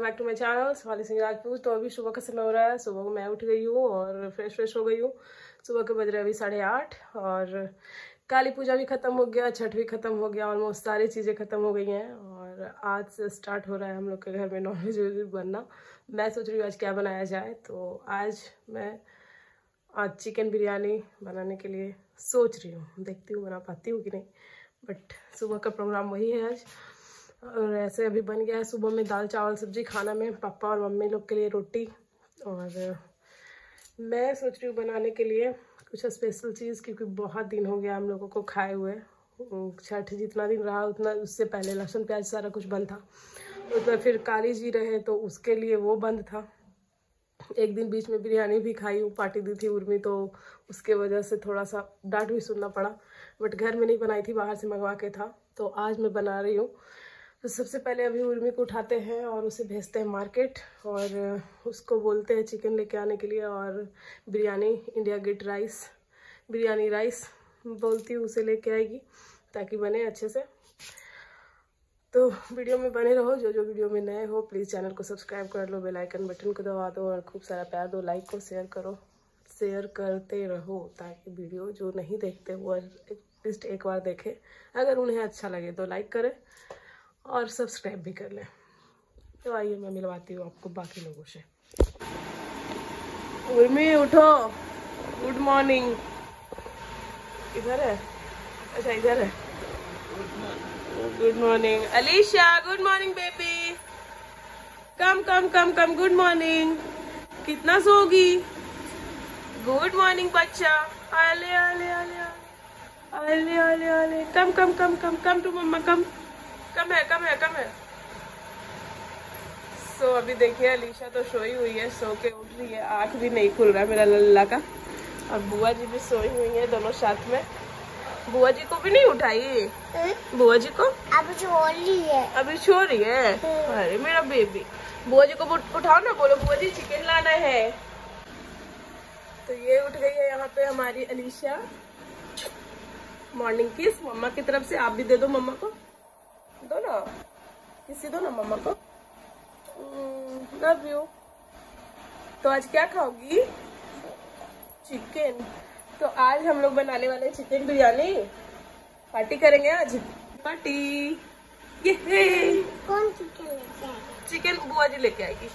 Back to my channel Sawali Singh Rajput तो अभी सुबह का समय हो रहा है। सुबह को मैं उठ गई हूँ और फ्रेश फ्रेश हो गई हूँ। सुबह के बज रहे अभी साढ़े आठ और काली पूजा भी ख़त्म हो गया, छठ भी ख़त्म हो गया ऑलमोस्ट सारी चीज़ें ख़त्म हो गई हैं और आज से स्टार्ट हो रहा है हम लोग के घर में नॉनवेज बनना। मैं सोच रही हूँ आज क्या बनाया जाए। तो आज मैं आज चिकन बिरयानी बनाने के लिए सोच रही हूँ। देखती हूँ बना पाती हूँ कि नहीं। बट सुबह का प्रोग्राम वही है आज। और ऐसे अभी बन गया है सुबह में दाल, चावल, सब्ज़ी, खाना में पापा और मम्मी लोग के लिए रोटी। और मैं सोच रही हूँ बनाने के लिए कुछ स्पेशल चीज़, क्योंकि बहुत दिन हो गया हम लोगों को खाए हुए। छठ जितना दिन रहा, उतना उससे पहले लहसुन, प्याज, सारा कुछ बंद था। उसमें फिर काली जी रहे तो उसके लिए वो बंद था। एक दिन बीच में बिरयानी भी खाई हूँ, पार्टी दी थी उर्मी तो उसके वजह से थोड़ा सा डांट भी सुनना पड़ा। बट घर में नहीं बनाई थी, बाहर से मंगवा के था। तो आज मैं बना रही हूँ। तो सबसे पहले अभी उर्मी को उठाते हैं और उसे भेजते हैं मार्केट और उसको बोलते हैं चिकन लेके आने के लिए और biryani, India Gate rice, biryani rice बोलती हूँ उसे लेके आएगी ताकि बने अच्छे से। तो वीडियो में बने रहो, जो जो वीडियो में नए हो प्लीज़ चैनल को सब्सक्राइब कर लो बेल आइकन बटन को दबा दो और खूब सारा प्यार दो लाइक को शेयर करो। शेयर करते रहो ताकि वीडियो जो नहीं देखते वो एटलीस्ट एक बार देखें। अगर उन्हें अच्छा लगे तो लाइक करें। और सब्सक्राइब भी कर लें। तो आइए मैं मिलवाती हूँ आपको बाकी लोगों से। उर्मी उठो। गुड मॉर्निंग इधर है? अच्छा इधर है। Good morning Alisha good morning baby come come come come good morning कितना सोगी? गुड मॉर्निंग बच्चा। आले आले आले आले। आले आले कम come come come come to मम्मा कम कम है कम है कम है। सो so, अभी देखिए अलीशा तो सोई हुई है सो के उठ रही है। आँख भी नहीं खुल रहा मेरा लल्ला का। और बुआ जी भी सोई हुई है दोनों साथ में। बुआ जी को भी नहीं उठाई? बुआ जी को? अभी सो रही है। अभी सो रही है? अरे मेरा बेबी बुआ जी को उठाओ ना बोलो बुआ जी चिकन लाना है। तो ये उठ गई है यहाँ पे हमारी अलीशा। मॉर्निंग किस मम्मा की तरफ़ से आप भी दे दो मम्मा को। दो ना किसी दो ना मम्मा को लव यू तो आज क्या खाओगी? चिकन तो आज हम लोग बनाने वाले चिकन बिरयानी। पार्टी करेंगे आज? पार्टी ये कौन चिकन लेके चिकन बुआ जी लेके आएगी।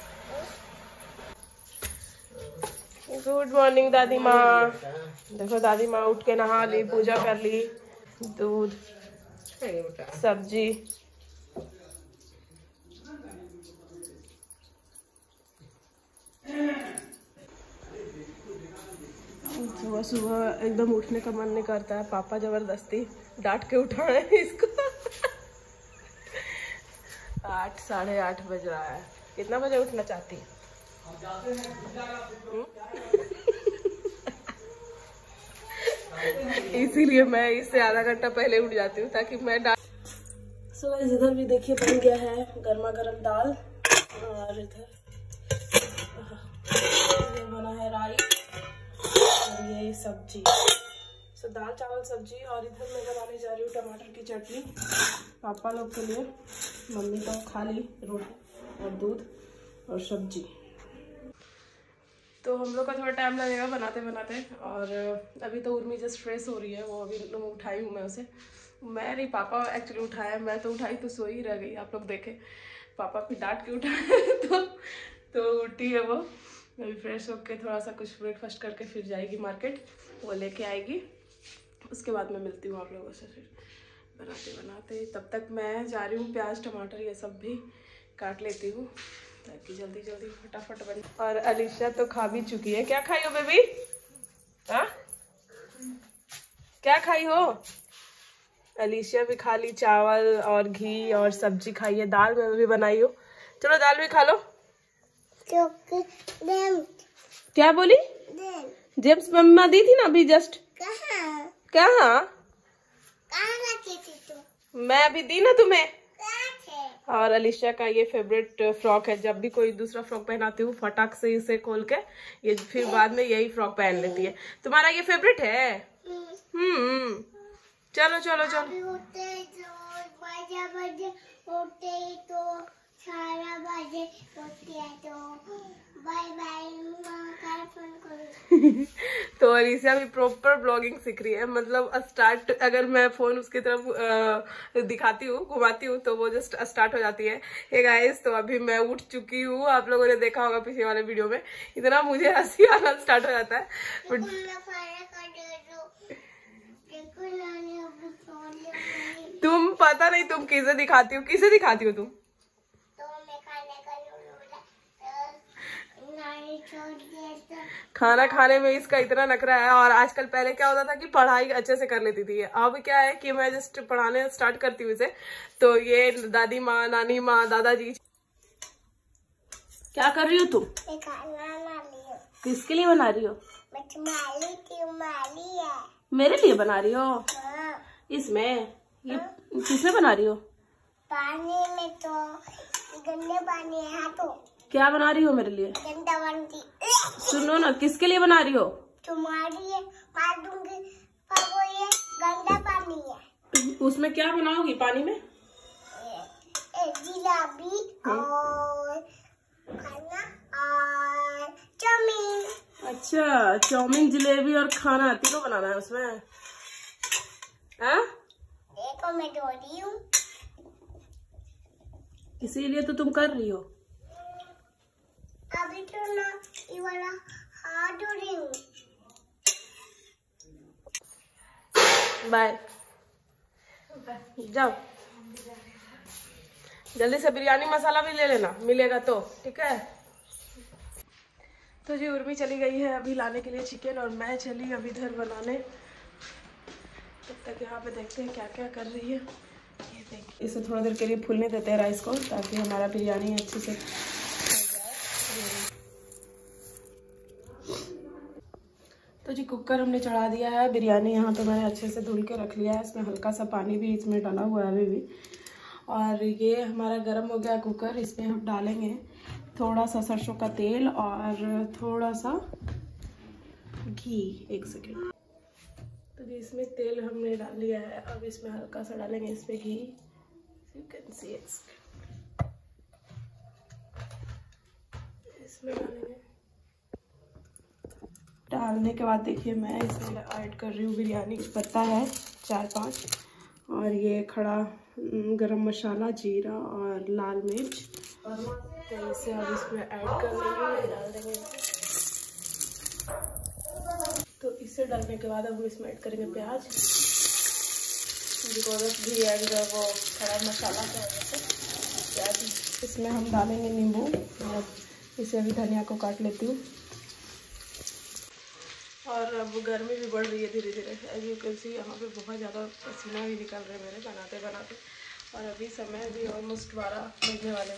गुड मॉर्निंग दादी माँ। देखो दादी माँ उठ के नहा ली पूजा कर ली। दूध। सब्ज़ी। सुबह सुबह एकदम उठने का मन नहीं करता है। पापा ज़बरदस्ती डांट के उठाए इसको। आठ, साढ़े आठ बज रहा है। कितना बजे उठना चाहती है? इसीलिए मैं इससे आधा घंटा पहले उठ जाती हूँ ताकि मैं डाल सो so, इधर भी देखिए बन गया है गर्मा गर्म दाल और इधर बना है राइस और ये सब्ज़ी। सो so, दाल चावल सब्ज़ी और इधर मैं बनाने जा रही हूँ टमाटर की चटनी। पापा लोग के लिए मम्मी तो खा ली रोटी और दूध और सब्ज़ी। तो हम लोग का थोड़ा टाइम लगेगा बनाते बनाते। और अभी तो उर्मी जस्ट फ्रेश हो रही है, वो अभी उठाई हूँ मैं उसे। मैं नहीं, पापा एक्चुअली उठाया मैं तो उठाई तो सो ही रह गई, आप लोग देखें। पापा भी डांट के उठाए तो तो उठी है वो। अभी फ्रेश होकर थोड़ा सा कुछ ब्रेकफास्ट करके फिर जाएगी मार्केट वो लेके आएगी। उसके बाद मैं मिलती हूँ आप लोगों से फिर। बनाते बनाते, तब तक मैं जा रही हूँ, प्याज, टमाटर ये सब भी काट लेती हूँ। ताकि जल्दी जल्दी फटाफट बन और अलीशा तो खा भी चुकी है। क्या खाई हो बेबी? हाँ? क्या खाई हो? अलीशा भी खा ली चावल और घी और सब्ज़ी खाई है। दाल मैं भी बनाई हूँ। चलो दाल भी खा लो। क्या बोली? जेम्स मम्मा दी थी ना अभी जस्ट कहा? मैं अभी दी ना तुम्हें। और अलिशा का ये फेवरेट फ्रॉक है। जब भी कोई दूसरा फ्रॉक पहनाती हूँ फटाक से इसे खोल के ये फिर बाद में यही फ्रॉक पहन लेती है। तुम्हारा ये फेवरेट है? हम्म। चलो चलो चलो। होती है तो बाय बाय तो अलीसिया भी प्रॉपर ब्लॉगिंग सीख रही है। मतलब स्टार्ट अगर मैं फ़ोन उसकी तरफ़ दिखाती हूँ घुमाती हूँ तो वो जस्ट स्टार्ट हो जाती है। हे गाइस तो अभी मैं उठ चुकी हूँ। आप लोगों ने देखा होगा पिछले वाले वीडियो में। इतना मुझे हँसी आना स्टार्ट हो जाता है। अभी तुम पता नहीं तुम किसे दिखाती हो किसे दिखाती हो तुम तो मैं खाने का बोला तो नानी छोड़ दिया तो खाना खाने में इसका इतना नखरा है और आजकल पहले क्या होता था कि पढ़ाई अच्छे से कर लेती थी। अब क्या है कि मैं जस्ट पढ़ाने स्टार्ट करती हूँ इसे। तो ये दादी माँ नानी माँ दादाजी। क्या कर रही हो तुम खाना किसके लिए बना रही हो? है। मेरे लिए बना रही हो? हाँ। इसमें? ये किसमें बना रही हो? पानी में तो गंदे पानी है हाँ तो क्या बना रही हो मेरे लिए? गंदा सुनो ना किसके लिए बना रही हो? तुम्हारी है मार दूँगी। पर वो ये गंदा पानी है। उसमें क्या बनाओगी पानी में? जिलाबी और खाना और चाउमीन। अच्छा चाउमीन जलेबी और खाना तीनों बनाना है उसमें। हाँ? देखो मैं धो रही हूँ। इसीलिए तो तुम कर रही हो। बाय जाओ जल्दी से बिरयानी मसाला भी ले लेना, मिलेगा तो ठीक है? तो जी, उर्मी चली गई है अभी लाने के लिए चिकन और मैं चली अभी इधर बनाने। तब तक यहाँ पे देखते हैं क्या क्या कर रही है। ये देखिए। इसे थोड़ा देर के लिए फूलने देते हैं राइस को, ताकि हमारा बिरयानी अच्छे से तो जी, कुकर हमने चढ़ा दिया है, बिरयानी यहाँ पे मैंने अच्छे से धुल के रख लिया है, इसमें हल्का सा पानी भी इसमें डाला हुआ है अभी भी। और ये हमारा गर्म हो गया कुकर, इसमें हम डालेंगे थोड़ा सा सरसों का तेल और थोड़ा सा घी, एक सेकेंड तो जी, इसमें तेल हमने डाल लिया है, अब इसमें हल्का सा डालेंगे इसमें घी। यू कैन सी इसमें डालेंगे। डालने के बाद देखिए मैं इसमें ऐड कर रही हूँ बिरयानी पत्ता है, चार पाँच। और ये खड़ा गरम मसाला, जीरा और लाल मिर्च। तो इसे अब इसमें ऐड कर लेंगे डाल देंगे तो इसे डालने के बाद अब हम इसमें ऐड करेंगे प्याज। बिकॉज़ भी ऐड वो खड़ा मसाला प्याज, इसमें हम डालेंगे नींबू। और इसे अभी धनिया को काट लेती हूँ। और अब गर्मी भी बढ़ रही है धीरे धीरे। एज यू कैन सी यहाँ पे बहुत ज़्यादा पसीना भी निकल रहा है मेरे बनाते बनाते। और अभी समय भी ऑलमोस्ट बारह बजने वाले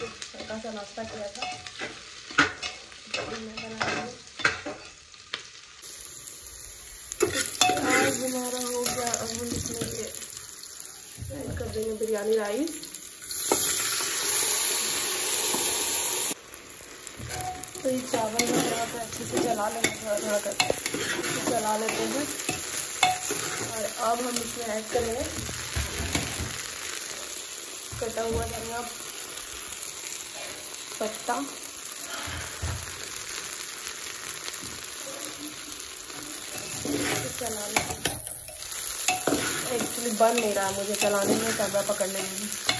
कुछ हल्का सा नाश्ता किया था। मैं बना रही हूँ। आज अब हम इसमें कर देंगे बिरयानी राइस। तो ये चावल में यहाँ पे अच्छे से जला लेंगे थोड़ा थोड़ा करके। तो जला लेते हैं। और अब हम इसमें ऐड करेंगे। कटा हुआ धनिया पत्ता। तो चला लेंगे एक्चुअली बन नहीं रहा मुझे, चलाने में कैमरा पकड़ने में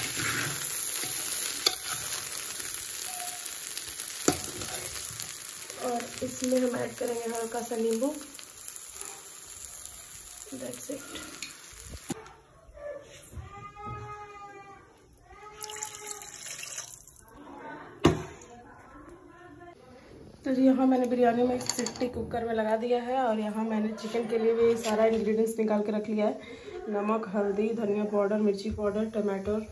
और इसमें हम ऐड करेंगे हल्का सा नींबू। दैट्स इट तो यहाँ मैंने बिरयानी में एक सिट्टी कुकर में लगा दिया है और यहाँ मैंने चिकन के लिए भी सारा इंग्रेडिएंट्स निकाल के रख लिया है। नमक, हल्दी, धनिया पाउडर मिर्ची पाउडर टमाटर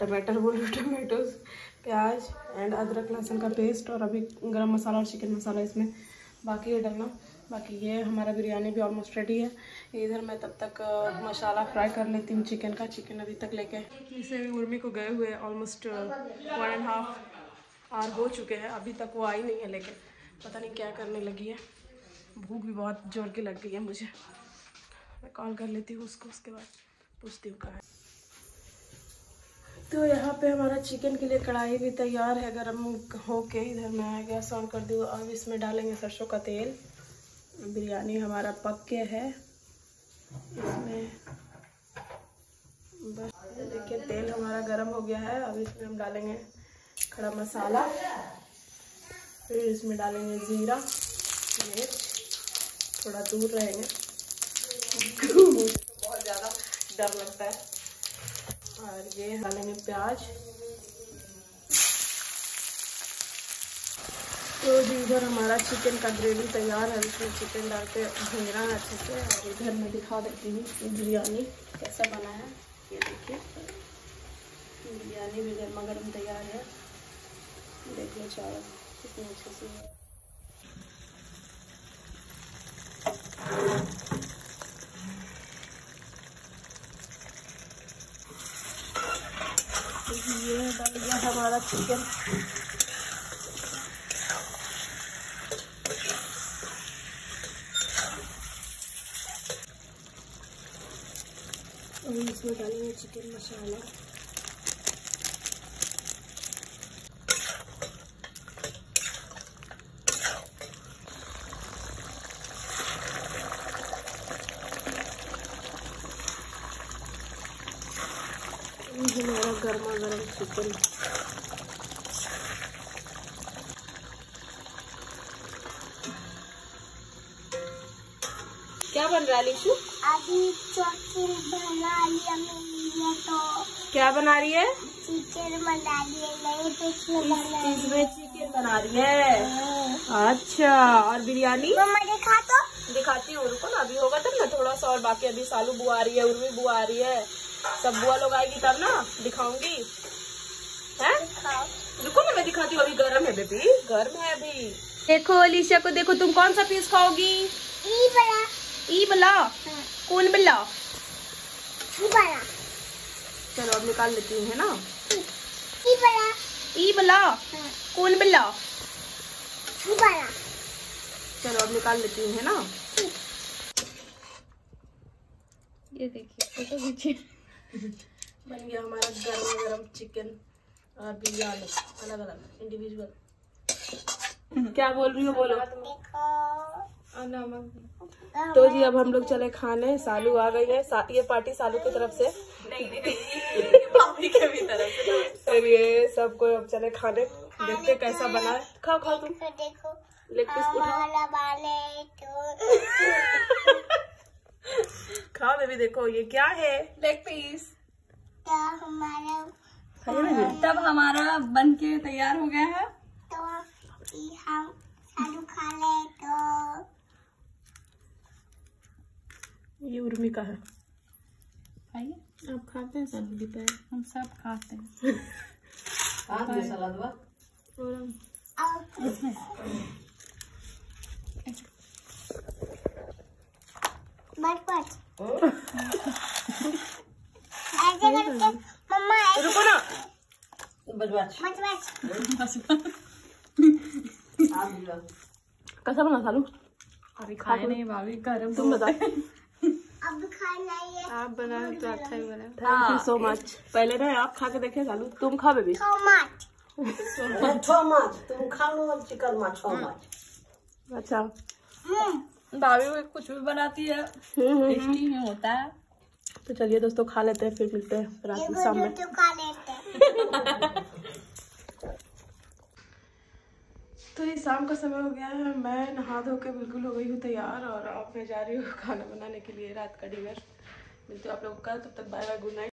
टमाटर बोलो टमाटोज प्याज एंड अदरक, लहसुन का पेस्ट और अभी गरम मसाला और चिकन मसाला इसमें बाकी है डालना। बाकी ये हमारा बिरयानी भी ऑलमोस्ट रेडी है। इधर मैं तब तक मसाला फ्राई कर लेती हूँ चिकन का। चिकन अभी तक लेके इसे भी उर्मी को गए हुए almost one and half hour हो चुके हैं। अभी तक वो आई नहीं है, लेकिन पता नहीं क्या करने लगी है। भूख भी बहुत ज़ोर की लग गई है मुझे। मैं कॉल कर लेती हूँ उसको, उसके बाद पूछती हूँ कहाँ तो यहाँ पे हमारा चिकन के लिए कढ़ाई भी तैयार है, गरम होके इधर मैं गैस ऑन कर दूँ। अब इसमें डालेंगे सरसों का तेल। बिरयानी हमारा पक के है। इसमें बस देखिए, तेल हमारा गर्म हो गया है। अब इसमें हम डालेंगे खड़ा मसाला। फिर इसमें डालेंगे ज़ीरा, मिर्च, थोड़ा दूर रहेंगे। बहुत ज़्यादा डर लगता है। और ये डालेंगे प्याज। तो जी, इधर हमारा चिकन का ग्रेवी तैयार है। इसमें चिकन डाल के भूनना है अच्छे से। और इधर मैं दिखा देती हूँ बिरयानी कैसा बना है। ये देखिए। बिरयानी भी गर्मा गर्म तैयार है। देख लो चावल कितने अच्छे से। है ये बन गया हमारा चिकन और इसमें डालेंगे चिकन मसाला। ये हमारा गर्मा गर्म चिकन क्या बन रहा है लिशु अभी बना लिया तो। क्या बना रही है? चिकन बना लिया नहीं तो इसमें चिकन बना रही है। अच्छा और बिरयानी? मम्मा देखा तो। दिखाती हूँ रुको ना अभी होगा तब ना थोड़ा सा और बाकी अभी सालू बुआ रही है उर्मी बुआ रही है। सब बुआ लोग आएगी तब ना दिखाऊँगी। है? रुको ना मैं दिखाती हूँ। अभी गर्म है बेबी। गर्म है अभी। देखो अलीशा को देखो तुम कौन सा पीस खाओगी? ये बड़ा ई बला हाँ, कौन बल्ला ये चलो अब निकाल लेती हूँ है ना? ये बड़ा ई बला हाँ, कौन बल्ला ये चलो अब निकाल लेती हूँ है ना? ये देखिए फ़ोटो खींचिए बन गया हमारा गरम गरम चिकन और बिरयानी अलग अलग इंडिविजुअल क्या बोल रही हो बोलो। तो जी अब हम लोग चले खाने। सालू आ गई है। सा, ये पार्टी सालू की तरफ़ से। भाभी के भी तरफ़ से। फिर ये सबको अब चले खाने। देखते कैसा बना खाओ खाओ तुम। देखो लेग पीस उठाओ हमारा बाले तो खाओ बेबी देखो ये क्या है? लेग पीस तो हमारा तब हमारा बन के तैयार हो गया है। तो ये हम सालू खा ले तो ये उर्मी का है। खाइए। आप खाते हैं? सालू की पैर हम सब खाते हैं। हम? बट बट ऐसे करके मम्मा ऐसे रुको ना कैसा बना सालू अभी खाए नहीं भाभी गर्म तुम बताओ अब खाना ये आप बनाए तो अच्छा ही बना थैंक यू सो मच पहले ना आप खा के देखे सालू तुम खा बेबी तुम चिकन माछ छो माछ अच्छा भाभी कुछ भी बनाती है। टेस्टी में होता है तो चलिए दोस्तों खा लेते हैं फिर मिलते हैं रात में शाम में तो खा लेते तो ये शाम का समय हो गया है। मैं नहा धो के बिल्कुल हो गई हूँ तैयार और अब मैं जा रही हूँ खाना बनाने के लिए रात का डिनर मिलती हूँ आप लोगों का तब तक बाय बाय गुड नाइट